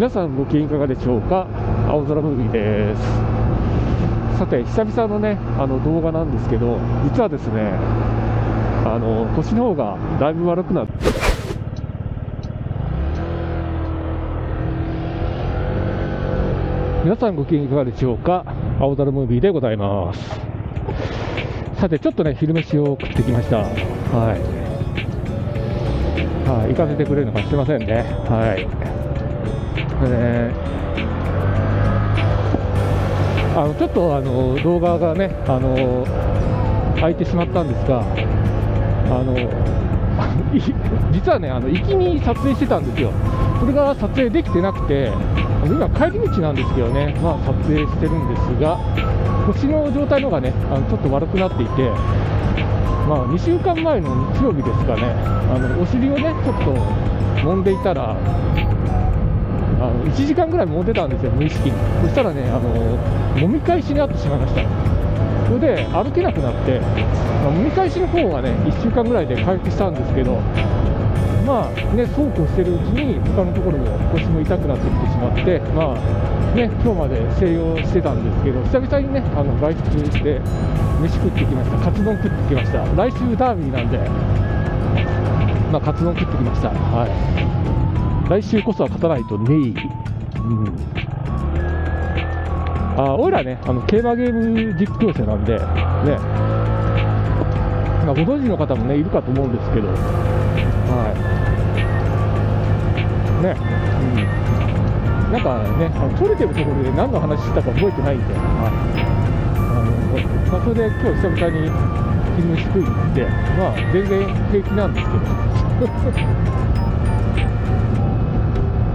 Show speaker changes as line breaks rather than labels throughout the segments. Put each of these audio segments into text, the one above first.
皆さんご機嫌いかがでしょうか？青空ムービーです。さて久々のねあの動画なんですけど実はですねあの腰の方がだいぶ悪くなって皆さんご機嫌いかがでしょうか？青空ムービーでございます。さてちょっとね昼飯を食ってきました。はい。はい、行かせてくれるのかすいませんね。はい。えー。あのちょっとあの動画がねあの空いてしまったんですがあの 実はねあの行きに撮影してたんですよ。それが撮影できてなくて今帰り道なんですけどねまあ撮影してるんですが腰の状態のがねあのちょっと悪くなっていてまあ2週間前の日曜日ですかねあのお尻をねちょっと揉んでいたらあの1時間ぐらい揉んでたんですよ無意識に。そしたらねあの揉み返しにあってしまいました。それで歩けなくなって、まあ揉み返しの方はね1週間ぐらいで回復したんですけどまあねそうこうしてるうちに他のところも腰も痛くなってきてしまってまあね今日まで静養してたんですけど久々にねあの外出して飯食ってきました。カツ丼食ってきました。来週ダービーなんでまあカツ丼食ってきました。はい。来週こそは勝たないとねい、うん、あおいらねあの競馬ゲーム実況者なんでね。まあ、ご存知の方もねいるかと思うんですけど。はい。ね。うん。なんかねあの撮れてるところで何の話したか覚えてないんで、はい。あのまあ、それで今日久々に昼飯食いって。まあ全然平気なんですけど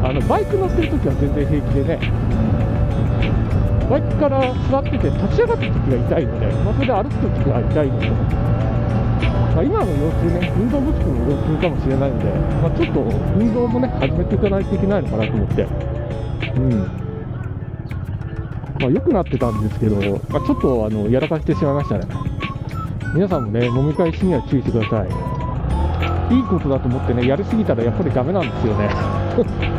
あのバイク乗ってるときは全然平気でね、バイクから座ってて立ち上がったときが痛いので、まあ、それで歩くときが痛いので、まあ、今の様子ね、運動不足の様子かもしれないので、まあ、ちょっと運動もね、始めていかないといけないのかなと思って、うん。まあ、良くなってたんですけど、まあ、ちょっとあのやらかしてしまいましたね。皆さんもね、飲み会しには注意してください。いいことだと思ってね、やりすぎたらやっぱりダメなんですよね。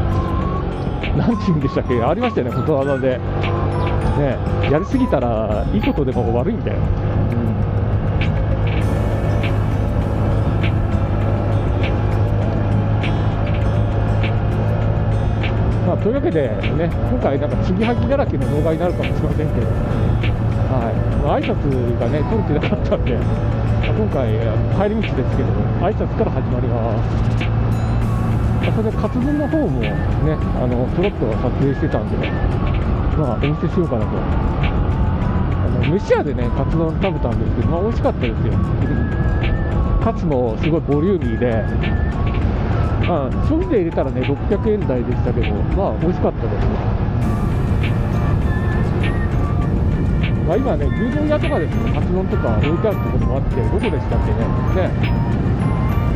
なんて言うんでしたっけ？ありましたよね、ことわざで。ね、やりすぎたらいいことでも悪いんだよ。まあ、というわけで、ね、今回、なんか継ぎはぎだらけの動画になるかもしれませんけど、はい、挨拶がね、取れてなかったんで、今回、あの帰り道ですけど、挨拶から始まります。あそれで、カツ丼の方もね、あのちょろっと撮影してたんで、まあ、お見せしようかなと。あの飯屋でね、カツ丼食べたんですけど、まあ、美味しかったですよ。カツもすごいボリューミーで、まあ、消費税入れたらね、600円台でしたけど、まあ、美味しかったです。まあ、今ね、牛丼屋とかですね、カツ丼とか置いてあるところもあって、どこでしたっけね。ね。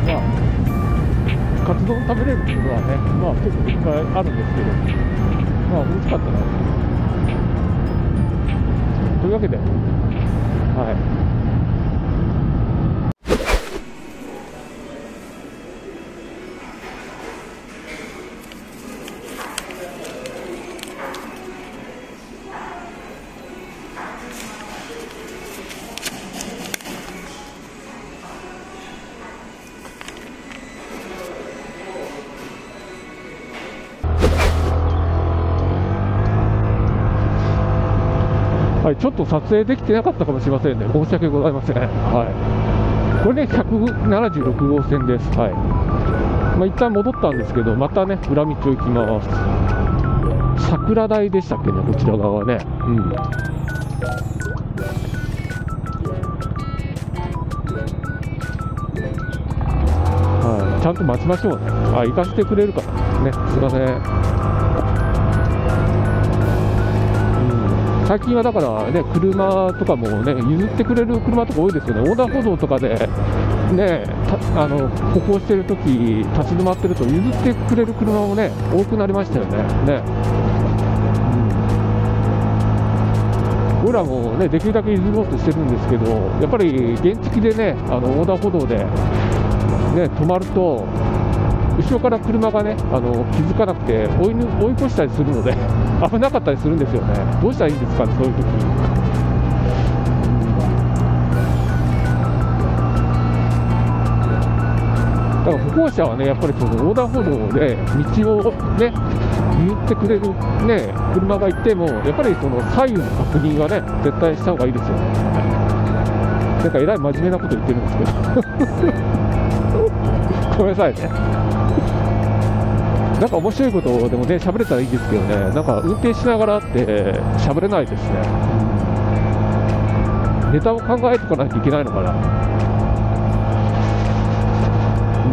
まあ、カツ丼食べれるってことはね、まあ、結構いっぱいあるんですけど、まあ、美味しかったな。というわけで、はい。はい、ちょっと撮影できてなかったかもしれませんね。申し訳ございません。はい。これね、176号線です。はい。まあ、一旦戻ったんですけど、またね、裏道を行きます。桜台でしたっけね、こちら側はね。うん。はい、ちゃんと待ちましょうね。あ、行かせてくれるかな。ね、すいません。最近はだからね、車とかもね、譲ってくれる車とか多いですよね、横断歩道とかで、ね、あの歩行してるとき、立ち止まってると、譲ってくれる車もね、多くなりましたよね。ね。うん、僕らもね、できるだけ譲ろうとしてるんですけど、やっぱり原付でね、あの横断歩道で、ね、止まると、後ろから車がねあの気づかなくて追い追い越したりするので 危なかったりするんですよね、どうしたらいいんですかね、そういう時。だから歩行者はね、やっぱりその横断歩道で道をね、言ってくれる、ね、車がいても、やっぱりその左右の確認はね、絶対した方がいいですよね。なんかえらい真面目なこと言ってるんですけど、ごめんなさいね。なんか面白いことでもね、喋れたらいいんですけどね、なんか運転しながらって喋れないですね。ネタを考えておかないといけないのかな。う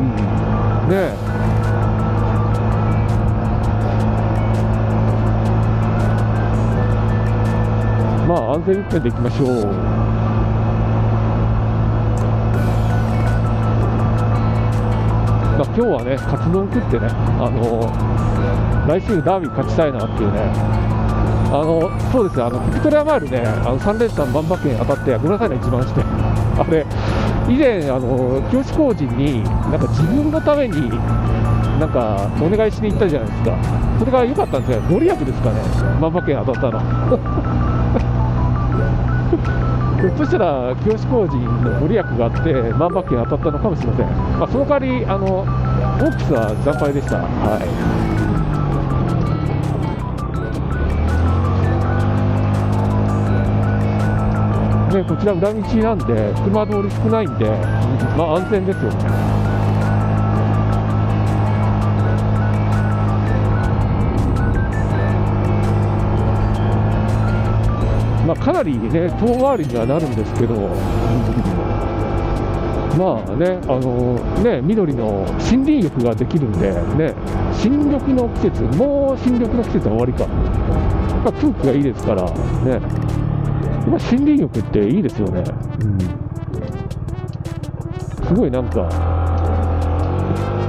ん、ねえ。まあ安全運転でいきましょう。まあ、今日はね、カツ丼食ってね、あの来週ダービー勝ちたいなっていうね、あのそうですよ、あのビクトリアマイルね、あの3連単万馬券当たって、ごめんなさいね、一番して、あれ、以前、あの清志工人に、なんか自分のために、なんかお願いしに行ったじゃないですか、それが良かったんですよ、ご利益ですかね、万馬券当たったの。ひょっとしたら清志工事のご利益があって万馬券当たったのかもしれません、まあ、その代わりあのオークスは惨敗でした、はい。ね、こちら裏道なんで車通り少ないんで、まあ、安全ですよね。まあ、かなりね、遠回りにはなるんですけど、まあね、あのね、緑の森林浴ができるんで、ね、新緑の季節、もう新緑の季節は終わりか、まあ、空気がいいですから、ね、まあ、森林浴っていいですよね、うん、すごいなんか、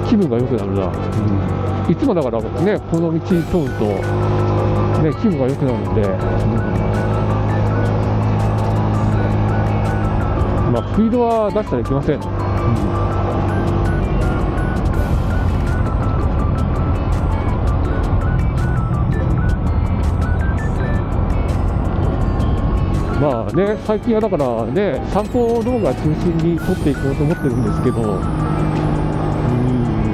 気分が良くなるな、うん、いつもだからね、この道通ると、ね、気分が良くなるんで。うんまあ、スピードは出したらいけません、うん、まあね、最近はだからね、散歩動画中心に撮っていこうと思ってるんですけど、う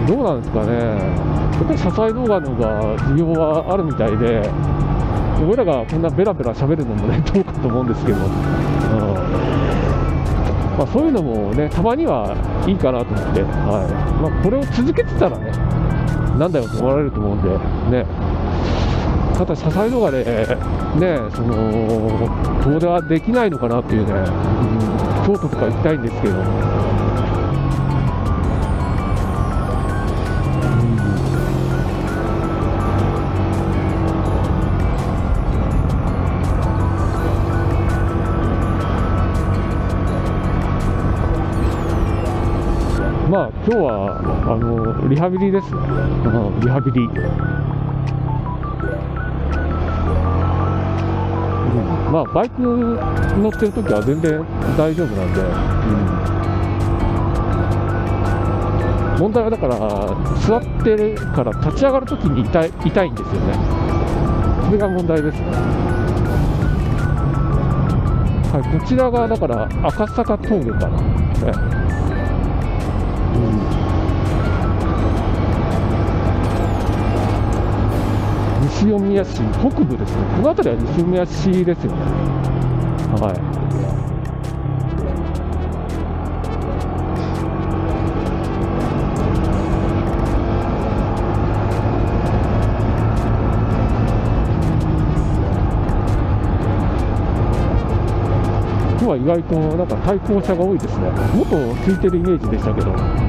ん、どうなんですかね、やっぱり車載動画の方が需要はあるみたいで、俺らがこんなベラベラ喋るのもね、どうかと思うんですけど。まあ、そういうのもね、たまにはいいかなと思って、はいまあ、これを続けてたらね、なんだよと思われると思うんで、ね、ただ、車載動画で、ね、その遠出はできないのかなっていうね、うん、京都とか行きたいんですけど。今日はあのリハビリですね、うん、リハビリ、うん、まあバイク乗ってる時は全然大丈夫なんで、うん、問題はだから座ってるから立ち上がるときに痛い痛いんですよね。それが問題ですね。はい、こちらがだから赤坂峠かな、ね。西宮市北部ですね、この辺りは西宮市ですよね。はい今日は意外となんか対向車が多いですね、もっと空いてるイメージでしたけど。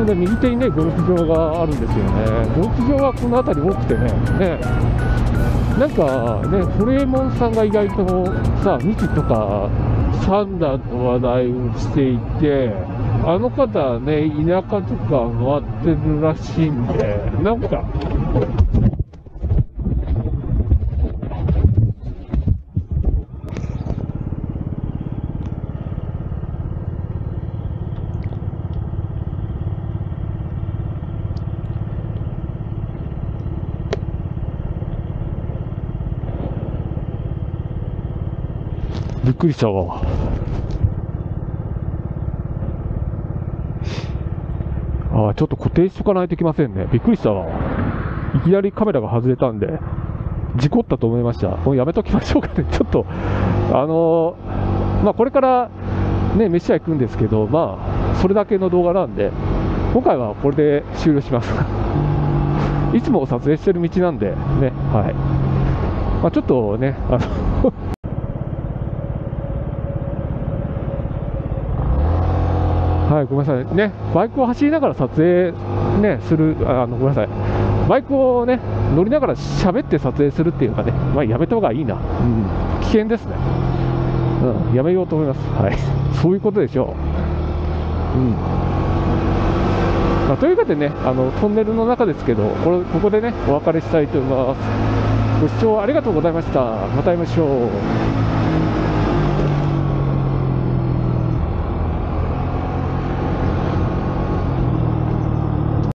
とね右手にねゴルフ場があるんですよね、ゴルフ場はこの辺り多くてね、ね。なんかね、ホレーモンさんが意外とさ、ミキとかサンダーの話題をしていて、あの方はね、田舎とか回ってるらしいんで、なんか、びっくりしたわ。ああ、ちょっと固定しとかないといけませんね。びっくりしたわ。いきなりカメラが外れたんで、事故ったと思いました。もうやめときましょうかね。ちょっと、あのーまあ、これから、ね、飯屋行くんですけど、まあ、それだけの動画なんで、今回はこれで終了します。いつも撮影してる道なんで、ね、はい。まあ、ちょっとね、あのはい、ごめんなさい。ね、バイクを走りながら撮影ね、する、あの、ごめんなさい。バイクをね、乗りながら喋って撮影するっていうかね、まあ、やめた方がいいな。うん、危険ですね。うん、やめようと思います。はい。そういうことでしょう。うん。まあ、というわけでね、あの、トンネルの中ですけど、これ、ここでね、お別れしたいと思います。ご視聴ありがとうございました。また会いましょう。